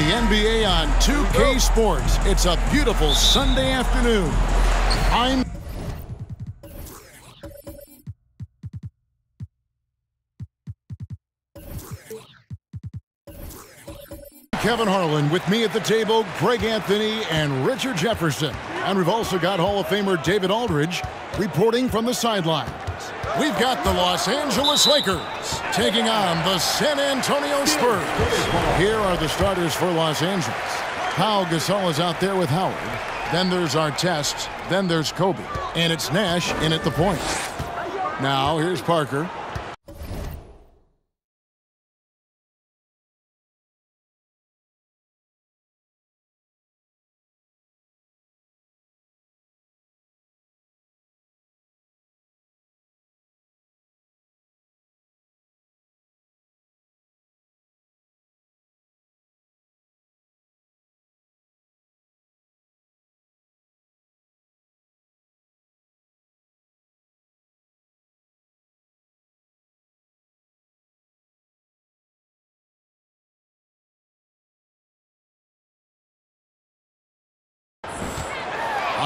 the NBA on 2K Sports. It's a beautiful Sunday afternoon. I'm Kevin Harlan with me at the table, Greg Anthony and Richard Jefferson. And we've also got Hall of Famer David Aldridge reporting from the sidelines. We've got the Los Angeles Lakers taking on the San Antonio Spurs. Here are the starters for Los Angeles. Pau Gasol is out there with Howard. Then there's Artest. Then there's Kobe. And it's Nash in at the point. Now here's Parker.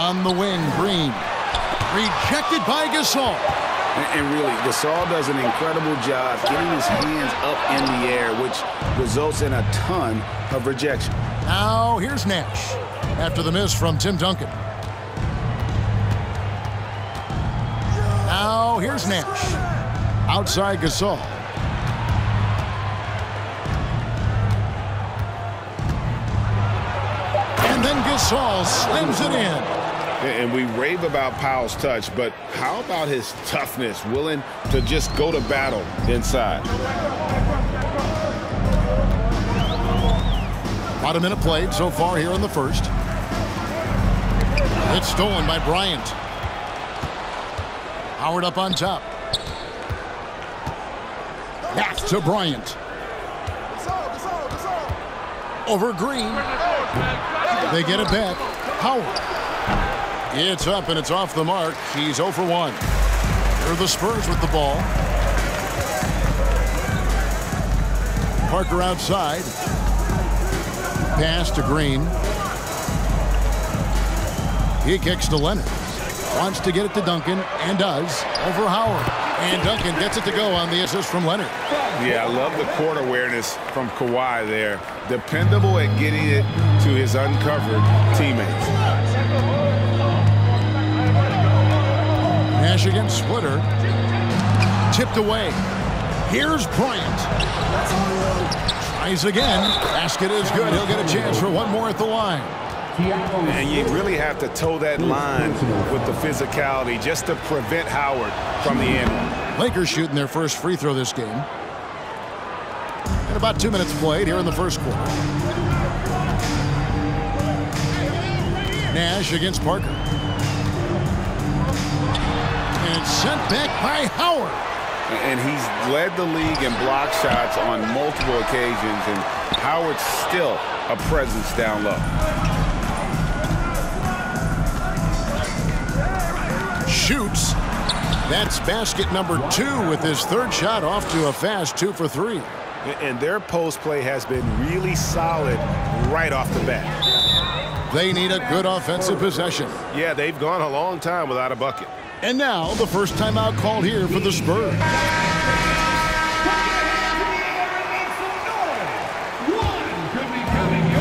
On the wing. Green. Rejected by Gasol. And really, Gasol does an incredible job getting his hands up in the air, which results in a ton of rejection. Now, here's Nash after the miss from Tim Duncan. Now, here's Nash. Outside Gasol. And then Gasol slams it in. And we rave about Pau's touch, but how about his toughness, willing to just go to battle inside? About a minute played so far here in the first. It's stolen by Bryant. Howard up on top. Back to Bryant. Over Green. They get it back. Howard. It's up and it's off the mark. He's 0 for 1. Here are the Spurs with the ball. Parker outside. Pass to Green. He kicks to Leonard. Wants to get it to Duncan and does over Howard. And Duncan gets it to go on the assist from Leonard. Yeah, I love the court awareness from Kawhi there. Dependable at getting it to his uncovered teammates. Michigan splitter. Tipped away. Here's Bryant. Tries again. Basket is good. He'll get a chance for one more at the line. And you really have to toe that line with the physicality just to prevent Howard from the end. Lakers shooting their first free throw this game. And about two minutes played here in the first quarter. Nash against Parker sent back by Howard. And he's led the league in block shots on multiple occasions, and Howard's still a presence down low. Shoots. That's basket number two with his third shot off to a fast two for three. And their post play has been really solid right off the bat. They need a good offensive possession. Yeah, they've gone a long time without a bucket. And now the first timeout called here for the Spurs.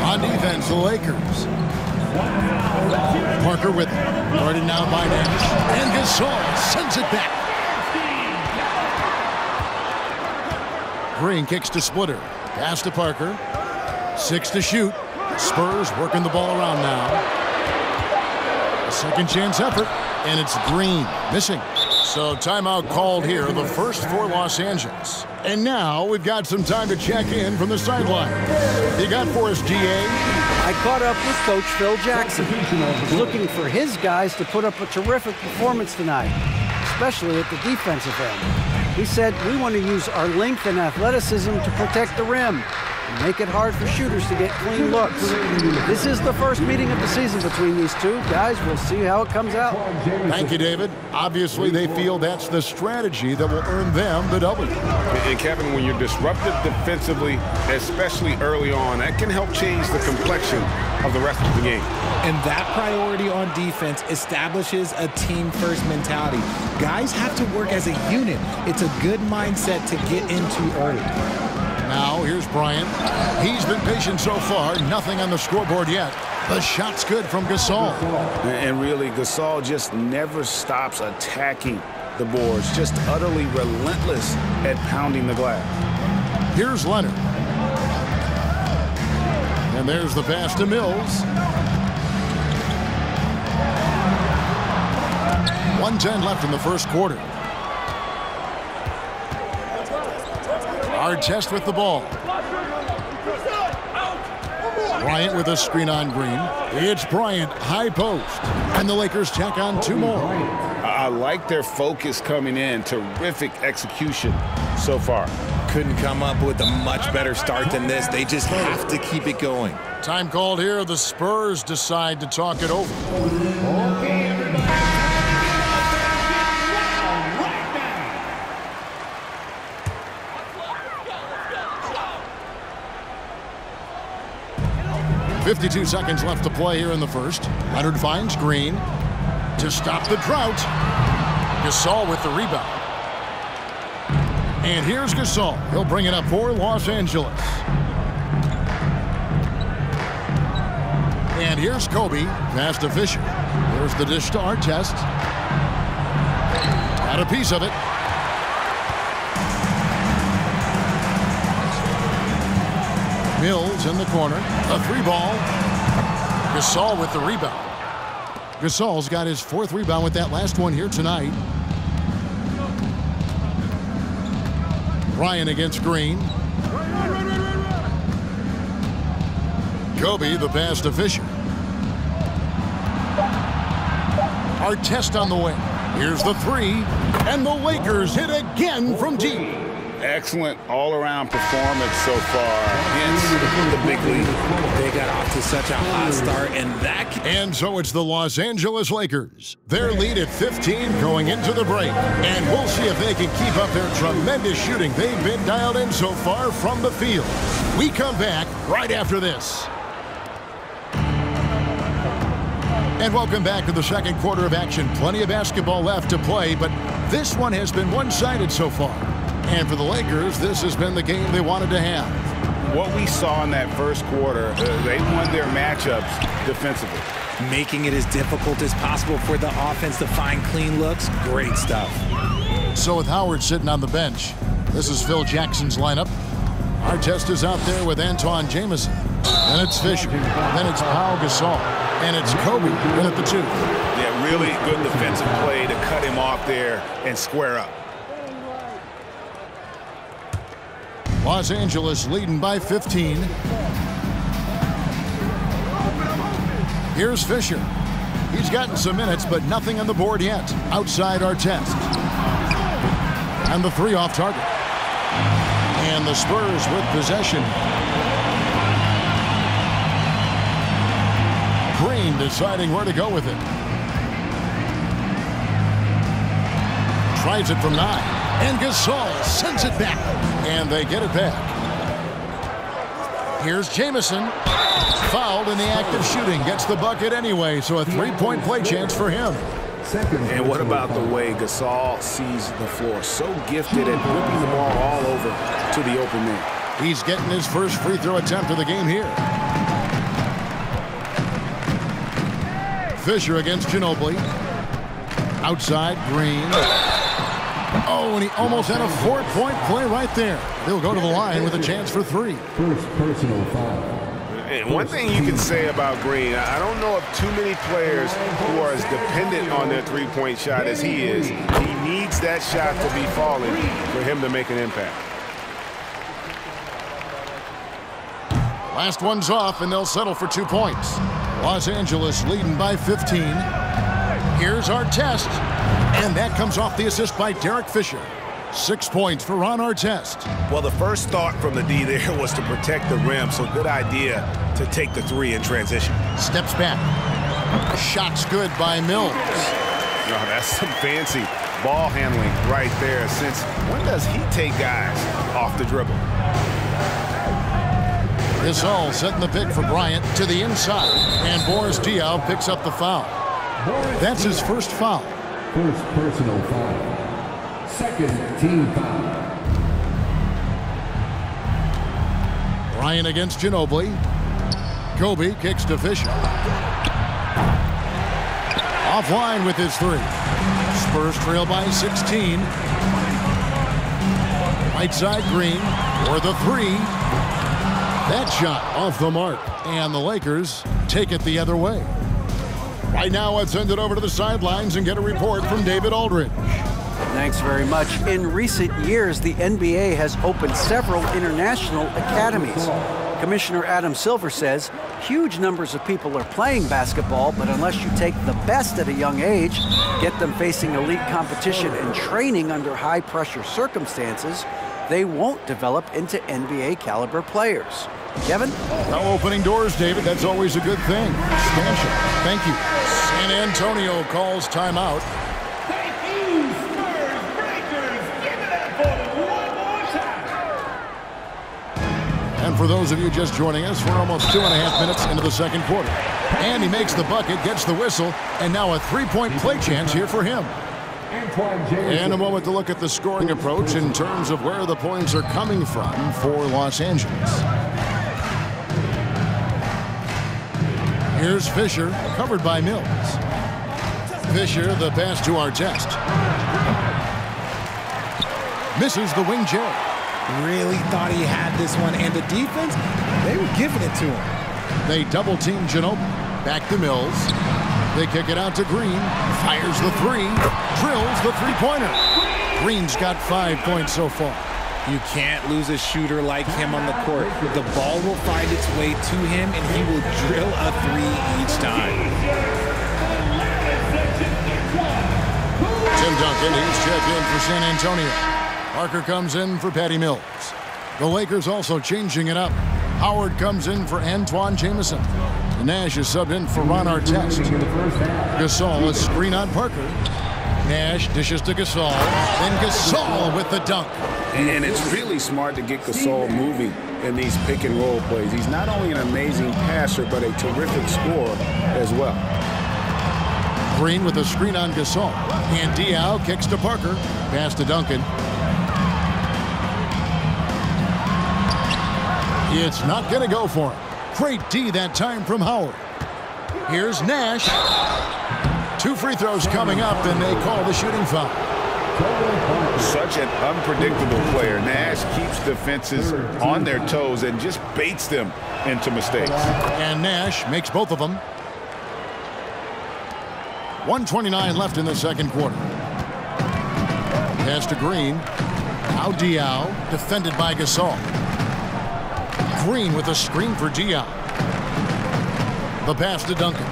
On defense, the Lakers. Parker with it. Guarded now by Nash. And Gasol sends it back. Green kicks to Splitter. Pass to Parker. Six to shoot. Spurs working the ball around now. Second chance effort and it's Green missing. So timeout called here, the first for Los Angeles. And now we've got some time to check in from the sideline. You got for us, GA? I caught up with Coach Phil Jackson. Looking for his guys to put up a terrific performance tonight, especially at the defensive end. He said, we want to use our length and athleticism to protect the rim. Make it hard for shooters to get clean looks. This is the first meeting of the season between these two. Guys, we'll see how it comes out. Thank you, David. Obviously, they feel that's the strategy that will earn them the W. And Kevin, when you're disruptive defensively, especially early on, that can help change the complexion of the rest of the game. And that priority on defense establishes a team-first mentality. Guys have to work as a unit. It's a good mindset to get into early. Now, here's Bryant. He's been patient so far. Nothing on the scoreboard yet. The shot's good from Gasol. And really, Gasol just never stops attacking the boards. Just utterly relentless at pounding the glass. Here's Leonard. And there's the pass to Mills. 110 left in the first quarter. Artest with the ball. Bryant with a screen on Green. It's Bryant, high post. And the Lakers check on two more. I like their focus coming in. Terrific execution so far. Couldn't come up with a much better start than this. They just have to keep it going. Time called here. The Spurs decide to talk it over. Okay, 52 seconds left to play here in the first. Leonard finds Green to stop the drought. Gasol with the rebound. And here's Gasol. He'll bring it up for Los Angeles. And here's Kobe. Pass to Fisher. There's the dish to Artest. Got a piece of it. Mills in the corner. A three ball. Gasol with the rebound. Gasol's got his fourth rebound with that last one here tonight. Bryant against Green. Kobe the pass to Fisher. test on the way. Here's the three. And the Lakers hit again from deep excellent all-around performance so far against the big league. They got off to such a hot start, and that... And so it's the Los Angeles Lakers. Their lead at 15 going into the break. And we'll see if they can keep up their tremendous shooting they've been dialed in so far from the field. We come back right after this. And welcome back to the second quarter of action. Plenty of basketball left to play, but this one has been one-sided so far. And for the Lakers, this has been the game they wanted to have. What we saw in that first quarter, uh, they won their matchups defensively. Making it as difficult as possible for the offense to find clean looks. Great stuff. So with Howard sitting on the bench, this is Phil Jackson's lineup. Artest is out there with Antawn Jamison. Then it's Fisher. Then it's Pau Gasol. And it's Kobe in at the two. Yeah, really good defensive play to cut him off there and square up. Los Angeles leading by 15. Here's Fisher. He's gotten some minutes, but nothing on the board yet. Outside Artest. And the three off target. And the Spurs with possession. Green deciding where to go with it. Tries it from nine. And Gasol sends it back. And they get it back. Here's Jamison. Fouled in the act of shooting. Gets the bucket anyway, so a three-point play chance for him. And what about the way Gasol sees the floor? So gifted at whipping the ball all over to the open man. He's getting his first free throw attempt of the game here. Fisher against Ginobili. Outside, Green. And he almost had a four-point play right there. He'll go to the line with a chance for three. First personal foul. And one thing you can say about Green, I don't know of too many players who are as dependent on their three-point shot as he is. He needs that shot to be falling for him to make an impact. Last one's off, and they'll settle for two points. Los Angeles leading by 15. Here's Artest. And that comes off the assist by Derek Fisher. Six points for Ron Artest. Well, the first thought from the D there was to protect the rim, so good idea to take the three in transition. Steps back. Shot's good by Mills. No, that's some fancy ball handling right there since when does he take guys off the dribble? Gasol setting the pick for Bryant to the inside. And Boris Diaw picks up the foul. That's his first foul. First personal foul. Second team foul. Bryant against Ginobili. Kobe kicks to Fisher. Offline with his three. Spurs trail by 16. Right side Green for the three. That shot off the mark. And the Lakers take it the other way. Right now, let's send it over to the sidelines and get a report from David Aldridge. Thanks very much. In recent years, the NBA has opened several international academies. Commissioner Adam Silver says huge numbers of people are playing basketball, but unless you take the best at a young age, get them facing elite competition and training under high pressure circumstances, they won't develop into NBA caliber players. Kevin? Now opening doors, David. That's always a good thing. Expansion. Thank you. San Antonio calls timeout. Thank you, Spurs Breakers. Give it up for them one more time. And for those of you just joining us, we're almost two and a half minutes into the second quarter. And he makes the bucket, gets the whistle, and now a three-point play chance here for him. And a moment to look at the scoring approach in terms of where the points are coming from for Los Angeles. Here's Fisher, covered by Mills. Fisher, the pass to our Artest. Misses the wing J. Really thought he had this one, and the defense, they were giving it to him. They double team Ginobili. Back to Mills. They kick it out to Green. Fires the three. Drills the three-pointer. Green's got five points so far. You can't lose a shooter like him on the court. The ball will find its way to him, and he will drill a three each time. Tim Duncan, he's checked in for San Antonio. Parker comes in for Patty Mills. The Lakers also changing it up. Howard comes in for Antawn Jamison. Nash is subbed in for Ron Artest. Gasol is screen on Parker. Nash dishes to Gasol. Then Gasol with the dunk. And it's really smart to get Gasol moving in these pick and roll plays. He's not only an amazing passer, but a terrific scorer as well. Green with a screen on Gasol. And Diaw kicks to Parker. Pass to Duncan. It's not going to go for him. Great D that time from Howard. Here's Nash. Two free throws coming up, and they call the shooting foul. Such an unpredictable player. Nash keeps defenses on their toes and just baits them into mistakes. And Nash makes both of them. 129 left in the second quarter. Pass to Green. Now Diaw, defended by Gasol. Green with a screen for Diaw. The pass to Duncan.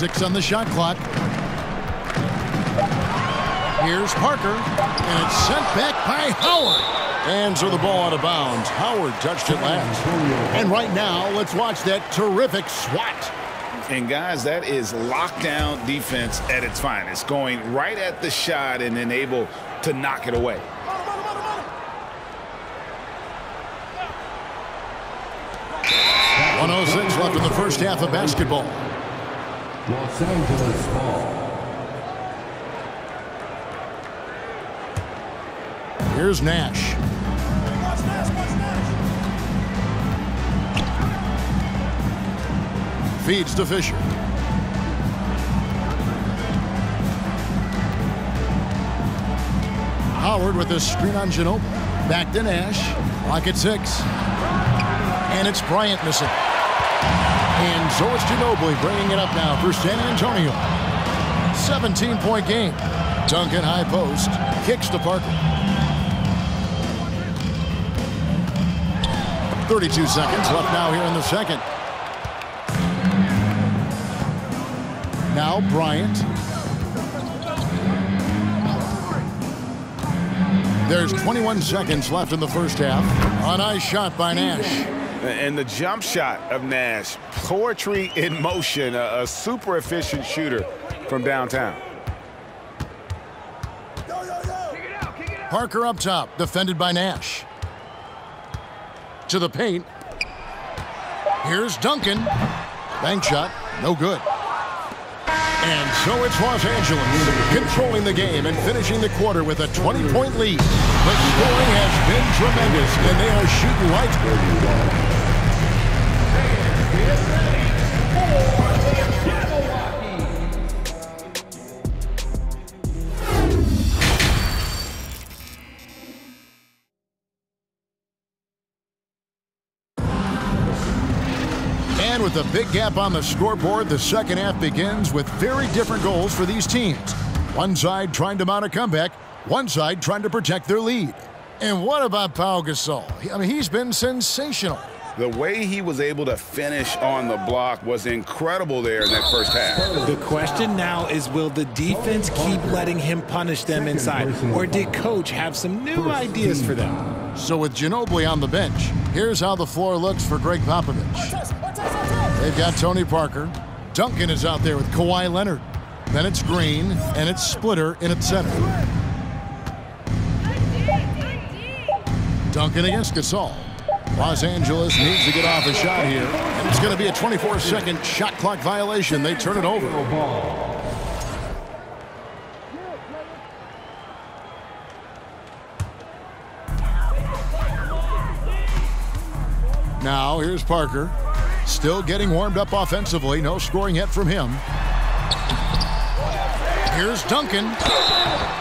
Six on the shot clock. Here's Parker, and it's sent back by Howard. And so the ball out of bounds. Howard touched it last. And right now, let's watch that terrific swat. And guys, that is lockdown defense at its finest. Going right at the shot and then able to knock it away. One oh six left in the first half of basketball. Los Angeles ball. Here's Nash. Feeds to Fisher. Howard with a screen on Ginobili. Back to Nash. Lock at six. And it's Bryant missing. And it's Ginobili bringing it up now for San Antonio. 17-point game. Duncan high post. Kicks to Parker. 32 seconds left now here in the second. Now Bryant. There's 21 seconds left in the first half. A nice shot by Nash. And the jump shot of Nash, poetry in motion, a, a super efficient shooter from downtown. Parker up top, defended by Nash. To the paint. Here's Duncan. Bank shot, no good. And so it's Los Angeles controlling the game and finishing the quarter with a 20-point lead. The scoring has been tremendous, and they are shooting lights. And with a big gap on the scoreboard, the second half begins with very different goals for these teams. One side trying to mount a comeback, one side trying to protect their lead. And what about Pau Gasol? I mean, he's been sensational. The way he was able to finish on the block was incredible there in that first half. The question now is will the defense keep letting him punish them inside? Or did coach have some new ideas for them? So with Ginobili on the bench, here's how the floor looks for Gregg Popovich. They've got Tony Parker. Duncan is out there with Kawhi Leonard. Then it's Green, and it's Splitter in at center. Duncan against Gasol. Los Angeles needs to get off a shot here. And it's going to be a 24-second shot clock violation. They turn it over. Now, here's Parker. Still getting warmed up offensively. No scoring yet from him. Here's Duncan.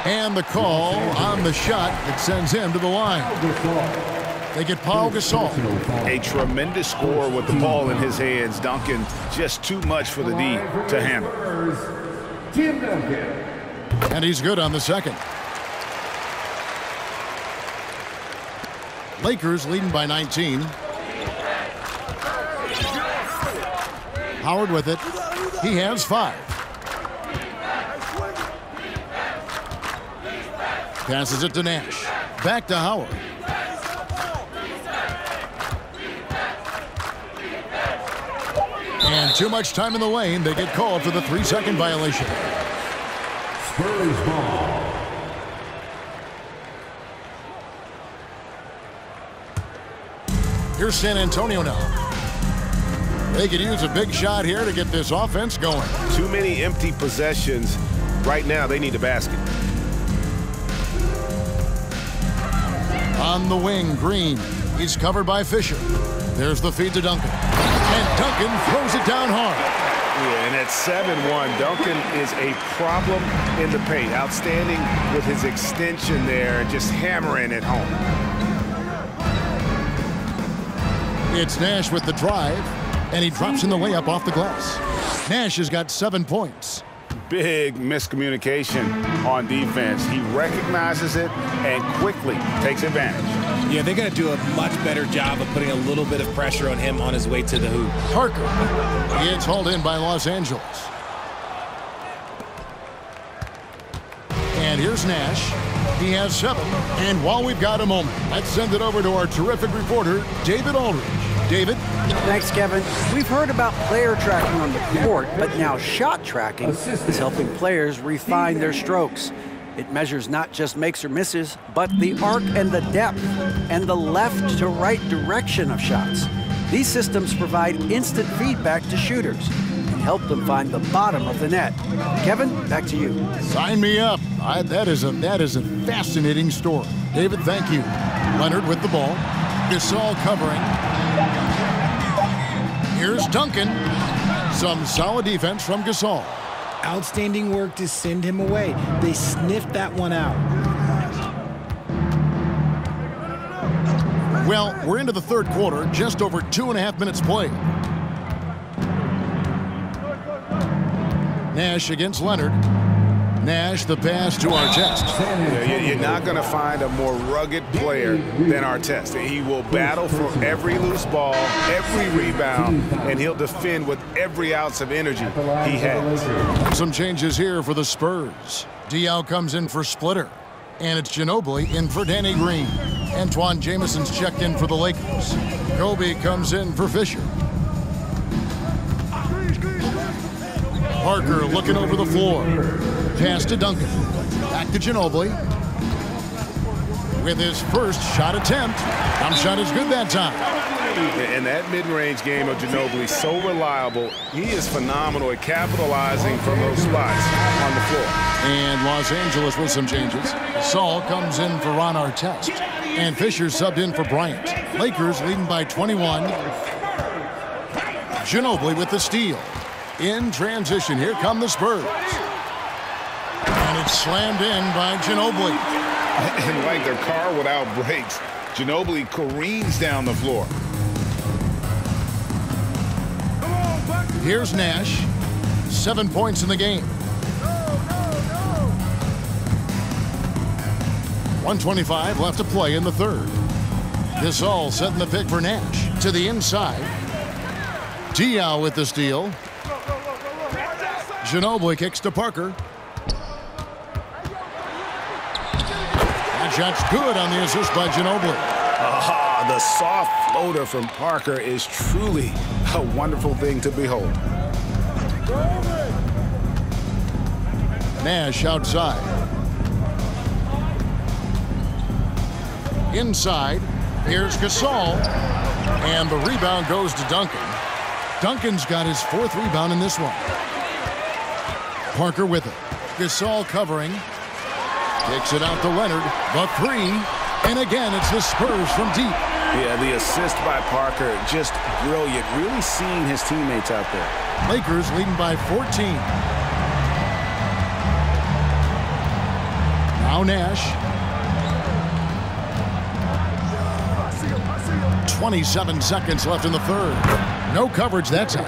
And the call on the shot that sends him to the line. They get Pau Gasol. A tremendous score with the ball in his hands. Duncan just too much for the D to handle. Tim Duncan. And he's good on the second. Lakers leading by 19. Howard with it. He has five. Passes it to Nash. Back to Howard. And too much time in the lane. They get called for the three-second violation. Spurs ball. Here's San Antonio now. They could use a big shot here to get this offense going. Too many empty possessions. Right now, they need a basket. On the wing, Green. He's covered by Fisher. There's the feed to Duncan. And Duncan throws it down hard. Yeah, and at 7-1, Duncan is a problem in the paint. Outstanding with his extension there, just hammering it home. It's Nash with the drive, and he drops in the layup off the glass. Nash has got seven points. Big miscommunication on defense. He recognizes it and quickly takes advantage. Yeah, they're going to do a much better job of putting a little bit of pressure on him on his way to the hoop. Parker gets hauled in by Los Angeles. And here's Nash. He has seven. And while we've got a moment, let's send it over to our terrific reporter, David Aldridge. David? Thanks, Kevin. We've heard about player tracking on the court, but now shot tracking is helping players refine their strokes. It measures not just makes or misses, but the arc and the depth and the left to right direction of shots. These systems provide instant feedback to shooters and help them find the bottom of the net. Kevin, back to you. Sign me up. I, that is a that is a fascinating story. David, thank you. Leonard with the ball. Gasol covering. Here's Duncan. Some solid defense from Gasol. Outstanding work to send him away. They sniffed that one out. Well, we're into the third quarter, just over two and a half minutes played. Nash against Leonard. Nash, the pass to Artest. You're not going to find a more rugged player than Artest. He will battle for every loose ball, every rebound, and he'll defend with every ounce of energy he has. Some changes here for the Spurs. Diaw comes in for Splitter. And it's Ginobili in for Danny Green. Antawn Jamison's checked in for the Lakers. Kobe comes in for Fisher. Parker looking over the floor. Pass to Duncan. Back to Ginobili. With his first shot attempt. Jump shot is good that time. And that mid-range game of Ginobili so reliable. He is phenomenal at capitalizing from those spots on the floor. And Los Angeles with some changes. Saul comes in for Ron Artest. And Fisher subbed in for Bryant. Lakers leading by 21. Ginobili with the steal. In transition, here come the Spurs. And it's slammed in by Ginobili. And like their car without brakes, Ginobili careens down the floor. Here's Nash. Seven points in the game. 125 left to play in the third. Gasol setting the pick for Nash. To the inside. Diaw with the steal. Ginobili kicks to Parker. That shot's good on the assist by Ginobili. Ah, the soft floater from Parker is truly a wonderful thing to behold. Nash outside. Inside, here's Gasol. And the rebound goes to Duncan. Duncan's got his fourth rebound in this one. Parker with it. Gasol covering. Kicks it out to Leonard. The three. And again, it's the Spurs from deep. Yeah, the assist by Parker, just brilliant. Really seeing his teammates out there. Lakers leading by 14. Now Nash. 27 seconds left in the third. No coverage that time.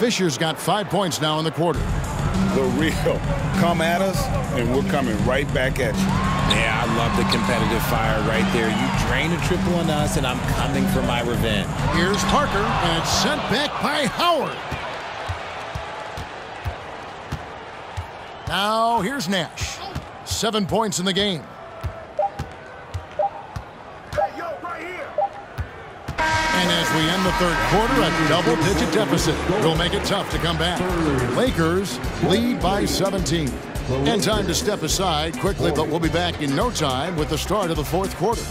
Fisher's got five points now in the quarter. The real. Come at us, and we're coming right back at you. Yeah, I love the competitive fire right there. You drain a triple on us, and I'm coming for my revenge. Here's Parker, and it's sent back by Howard. Now here's Nash. Seven points in the game. And as we end the third quarter, a double-digit deficit will make it tough to come back. Lakers lead by 17. And time to step aside quickly, but we'll be back in no time with the start of the fourth quarter.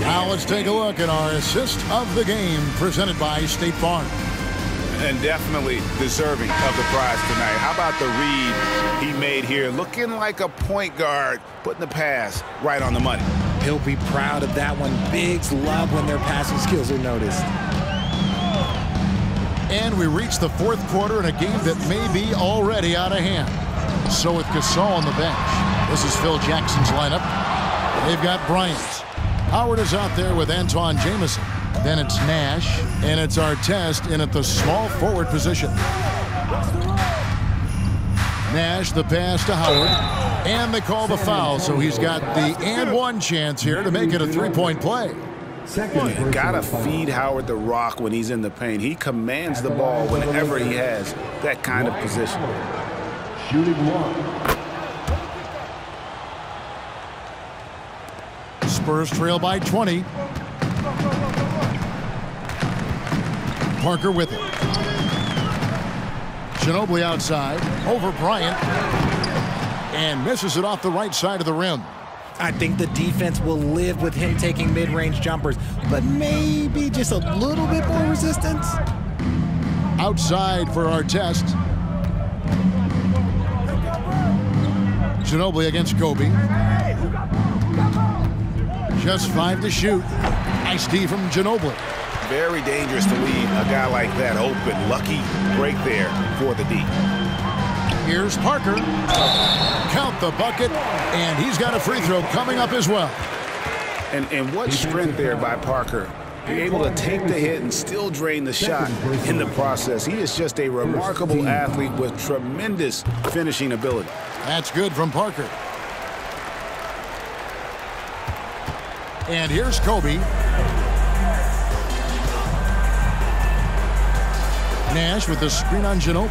Now let's take a look at our assist of the game presented by State Farm. And definitely deserving of the prize tonight. How about the read he made here? Looking like a point guard, putting the pass right on the money. He'll be proud of that one. Bigs love when their passing skills are noticed. And we reach the fourth quarter in a game that may be already out of hand. So with Gasol on the bench, this is Phil Jackson's lineup. They've got Bryant. Howard is out there with Antawn Jamison. Then it's Nash, and it's Artest in at the small forward position. Nash, the pass to Howard, and they call the foul, so he's got the and one chance here to make it a three-point play. You gotta feed Howard the rock when he's in the paint. He commands the ball whenever he has that kind of position. Shooting one. Spurs trail by 20. Parker with it. Ginobili outside. Over Bryant. And misses it off the right side of the rim. I think the defense will live with him taking mid-range jumpers, but maybe just a little bit more resistance. Outside for Artest. Ginobili against Kobe. Just five to shoot. Nice D from Ginobili. Very dangerous to leave a guy like that open. Lucky break there for the D. Here's Parker. Count the bucket, and he's got a free throw coming up as well. And, and what strength there by Parker. Be able to take the hit and still drain the shot in the process. He is just a remarkable athlete with tremendous finishing ability. That's good from Parker. And here's Kobe. Nash with the screen on Ginobili.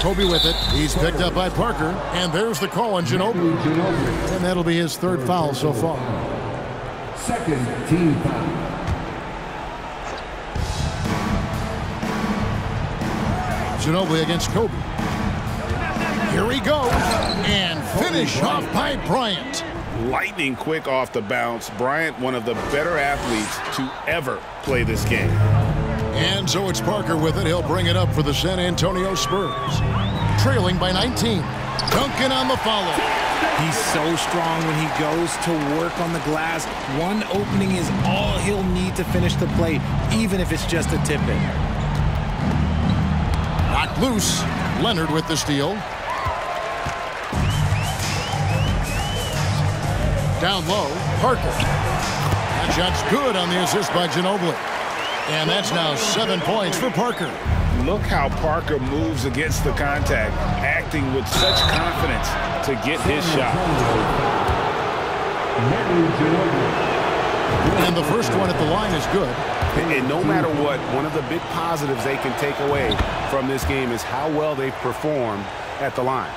Kobe with it. He's picked up by Parker. And there's the call on Ginobili. Ginobili. And that'll be his third foul so far. Second team foul. Ginobili against Kobe. Here he goes. And finish off by Bryant. Lightning quick off the bounce. Bryant, one of the better athletes to ever play this game. And so it's Parker with it. He'll bring it up for the San Antonio Spurs. Trailing by 19. Duncan on the follow. He's so strong when he goes to work on the glass. One opening is all he'll need to finish the play, even if it's just a tip in. Knocked loose. Leonard with the steal. Down low, Parker. That shot's good on the assist by Ginobili. And that's now seven points for Parker. Look how Parker moves against the contact, acting with such confidence to get his shot. And the first one at the line is good. And no matter what, one of the big positives they can take away from this game is how well they've performed at the line.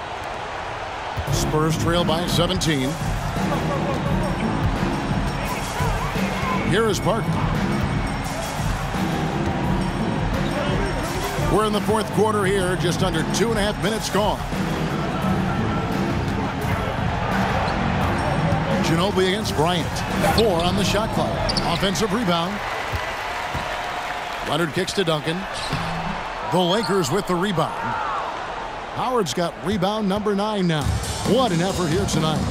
Spurs trail by 17. Here is Parker. We're in the fourth quarter here, just under two and a half minutes gone. Ginobili against Bryant. Four on the shot clock. Offensive rebound. Leonard kicks to Duncan. The Lakers with the rebound. Howard's got rebound number nine now. What an effort here tonight.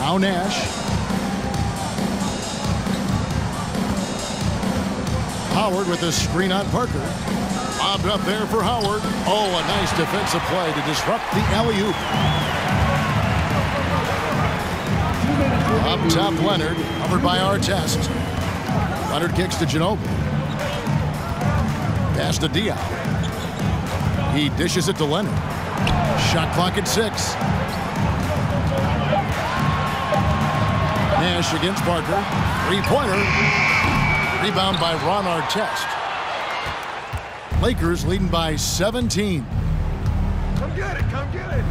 Now Nash. Howard with a screen on Parker. Bobbed up there for Howard. Oh, a nice defensive play to disrupt the alley-oop. Up top, Leonard, covered by Artest. Leonard kicks to Ginobili. Pass to Diaw. He dishes it to Leonard. Shot clock at six. Nash against Parker. Three-pointer. Rebound by Ron Artest. Lakers leading by 17. Come get it, come get it.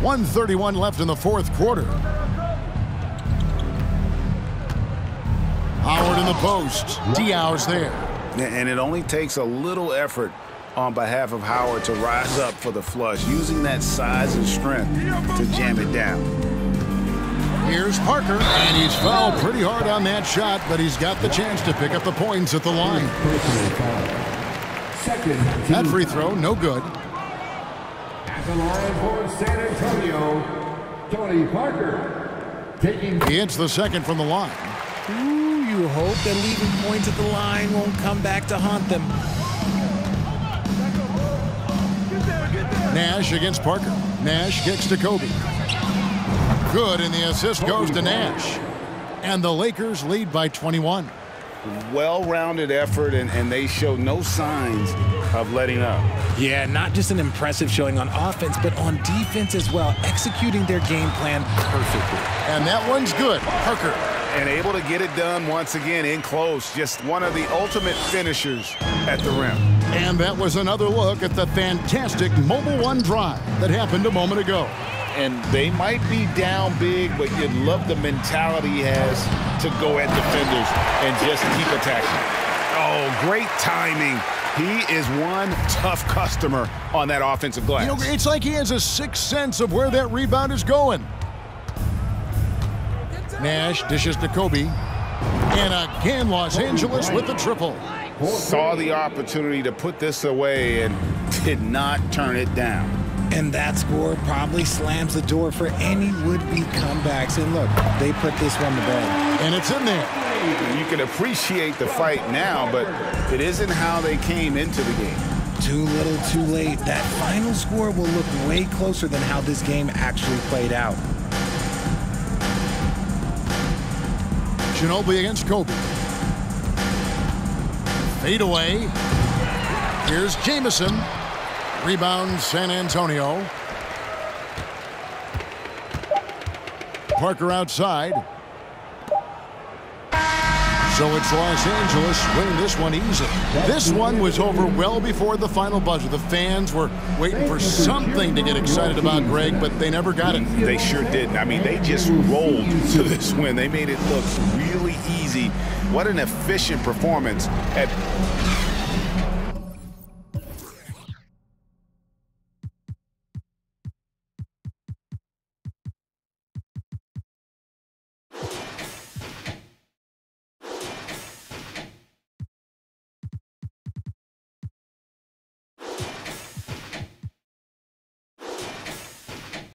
131 left in the fourth quarter. Howard in the post. Diaw's there. And it only takes a little effort on behalf of Howard to rise up for the flush, using that size and strength to jam it down. Here's Parker, and he's fouled pretty hard on that shot, but he's got the chance to pick up the points at the line. Second That free throw, no good. At the line for San Antonio, Tony Parker. Taking He hits the second from the line. Ooh, you hope that leaving points at the line won't come back to haunt them. Nash against Parker. Nash kicks to Kobe. Good, and the assist goes to Nash. And the Lakers lead by 21. Well-rounded effort, and, and they show no signs of letting up. Yeah, not just an impressive showing on offense, but on defense as well, executing their game plan perfectly. And that one's good. Parker. And able to get it done once again in close. Just one of the ultimate finishers at the rim. And that was another look at the fantastic Mobile One drive that happened a moment ago. And they might be down big, but you love the mentality he has to go at defenders and just keep attacking. Oh, great timing. He is one tough customer on that offensive glass. You know, it's like he has a sixth sense of where that rebound is going. Nash dishes to Kobe. And again, Los Angeles with the triple. Saw the opportunity to put this away and did not turn it down. And that score probably slams the door for any would-be comebacks. And look, they put this one to bed. And it's in there. You can appreciate the fight now, but it isn't how they came into the game. Too little, too late. That final score will look way closer than how this game actually played out. Ginobili against Kobe. Fade away. Here's Jamison. Rebound San Antonio. Parker outside. So it's Los Angeles winning this one easily. This one was over well before the final buzzer. The fans were waiting for something to get excited about, Greg, but they never got it. They sure didn't. I mean, they just rolled to this win. They made it look really easy. What an efficient performance at